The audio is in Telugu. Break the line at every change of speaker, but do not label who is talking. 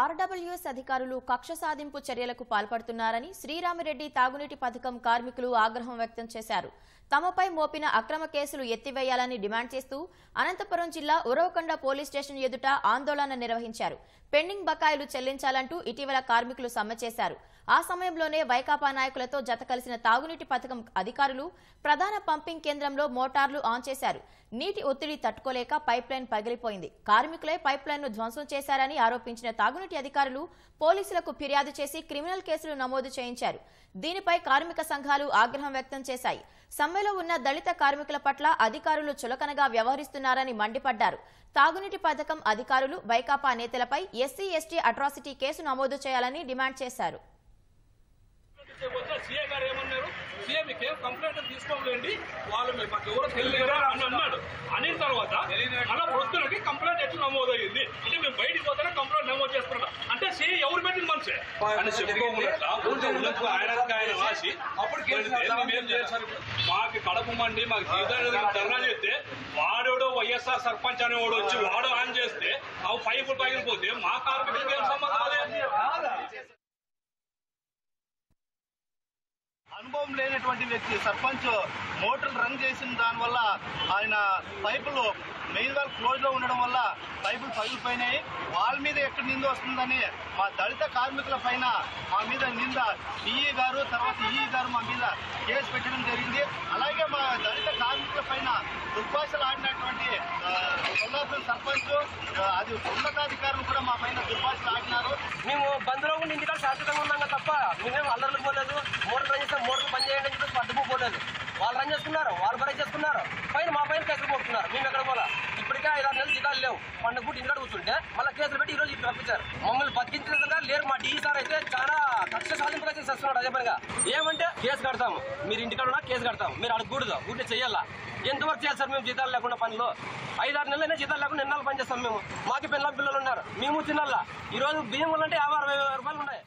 ఆర్డబ్ల్యూఎస్ అధికారులు కక్ష సాధింపు చర్యలకు పాల్పడుతున్నారని శ్రీరామిరెడ్డి తాగునీటి పథకం కార్మికులు ఆగ్రహం వ్యక్తం చేశారు. తమపై మోపిన అక్రమ కేసులు ఎత్తివేయాలని డిమాండ్ చేస్తూ అనంతపురం జిల్లా ఉరవకొండ పోలీస్ స్టేషన్ ఎదుట ఆందోళన నిర్వహించారు. పెండింగ్ బకాయిలు చెల్లించాలంటూ ఇటీవల కార్మికులు సమ్మె చేశారు. ఆ సమయంలోనే వైకాపా నాయకులతో జత కలిసిన తాగునీటి పథకం అధికారులు ప్రధాన పంపింగ్ కేంద్రంలో మోటార్లు ఆన్ చేశారు. నీటి ఒత్తిడి తట్టుకోలేక పైప్లైన్ పగిలిపోయింది. కార్మికులే పైప్ ధ్వంసం చేశారని ఆరోపించిన తాగునీటి అధికారులు పోలీసులకు ఫిర్యాదు చేసి క్రిమినల్ కేసులు నమోదు చేయించారు. దీనిపై కార్మిక సంఘాలు ఆగ్రహం వ్యక్తం చేశాయి. సమ్మెలో ఉన్న దళిత కార్మికుల పట్ల అధికారులు చులకనగా వ్యవహరిస్తున్నారని మండిపడ్డారు. తాగునీటి పథకం అధికారులు వైకాపా నేతలపై ఎస్సీ ఎస్టీ అట్రాసిటీ కేసు నమోదు చేయాలని డిమాండ్ చేశారు.
సీఏ గారు ఏమన్నారు? సీఏ కంప్లైంట్ తీసుకోలేండి వాళ్ళు మీ- మాకు ఎవరో తెలియదు అని అన్నాడు అనిన తర్వాత మళ్ళీ వృద్ధులకి కంప్లైంట్ ఎట్లా నమోదయ్యింది అంటే మేము బయటికి పోతేనే కంప్లైంట్ నమోదు సీఏ ఎవరు పెట్టిన మనిషి? అని చెప్పుకోకుండా ఆయన రాసి అప్పుడు మేము చేశారు. మాకు కడప మండి మాకు జీవితాన్ని ధర్నా చేస్తే వాడెవడో వైఎస్ఆర్ సర్పంచ్ అనేవాడు వచ్చి వాడు ఆన్ చేస్తే అవి పైపులు పగిలిపోతే మా కార్మికులకి ఏం సంబంధం లేదు.
అనుభవం లేనటువంటి వ్యక్తి సర్పంచ్ మోటార్లు రన్ చేసిన దాని వల్ల ఆయన పైపులు మెయిన్ వాల్ క్లోజ్లో ఉండడం వల్ల పైపులు పగిలిపోయినాయి. వాళ్ళ మీద ఎక్కడ నింద వస్తుందని మా దళిత కార్మికుల పైన మా మీద నింద. ఈఈ గారు తర్వాత ఈఈ గారు మా మీద కేసు పెట్టడం జరిగింది. అలాగే మా దళిత కార్మికుల పైన దుర్భాషలు ఆడినటువంటి ఆ, సర్పంచ్ అది ఉన్నతాధికారులు కూడా మా పైన దుర్భాషలు ఆడినారు.
మేము బంద్లో ఉండి ఇంటికాడ శాశ్వతంగా ఉన్నాం కదా తప్ప వాళ్ళు చేసుకున్నారు వాళ్ళు పని చేసుకున్నారు. పైన మా పైన కేసులు పోతున్నారు. మేము ఎక్కడ పోలా? ఇప్పటికే ఐదు ఆరు నెలలు జీతాలు లేవు. పండుగ పూట ఇంటికాడ కూర్చుంటే మళ్ళీ కేసులు పెట్టి ఈ రోజు ఇప్పుడు పంపించారు. మమ్మల్ని బతికించిన లేరు. మా డీ సార్ అయితే చాలా కక్ష సాధింపుగా చేసేస్తున్నాడు అదే పనిగా. ఏమంటే కేసు కడతాము. మీరు ఇంటికాడ ఉన్నా కేసు కడతాం మీరు అడగకూడదు. ఊరికే చెయ్యాలా? ఎంతవరకు చేయాలి సార్ మేము జీతాలు లేకుండా పనులు? ఐదారు నెలలైనా జీతాలు లేకుండా ఎన్నాళ్ళు పని చేస్తాం మేము? మాకు పిల్లల పిల్లలు ఉన్నారు. మేము చిన్నల్లా ఈ రోజు బియ్యం వల్ల అంటే యాభై అరవై రూపాయలు ఉన్నాయి.